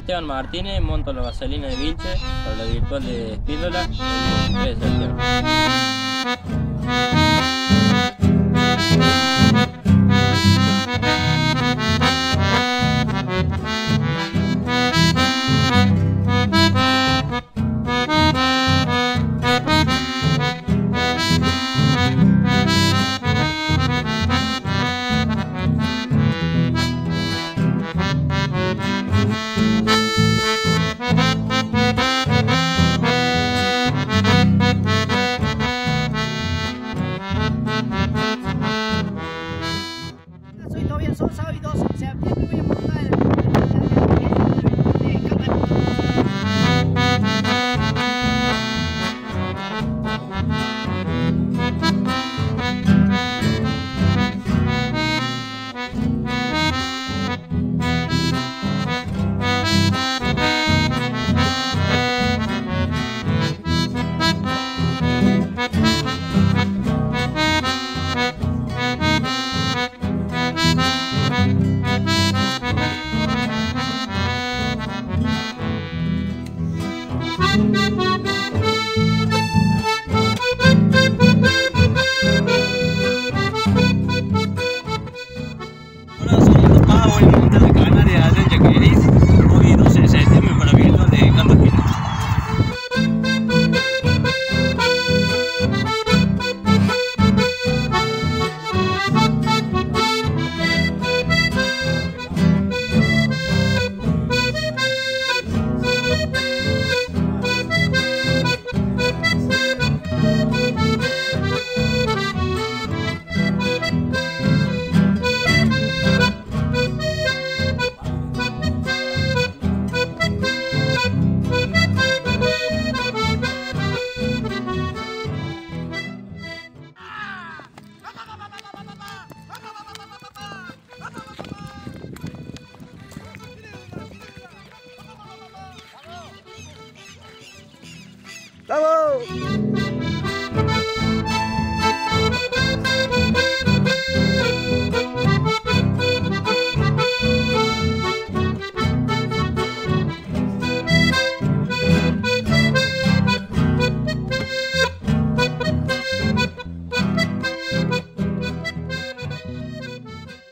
Esteban Martínez, monto la vaselina de Vilche para la virtual de Espíndola. Thank you. Tá!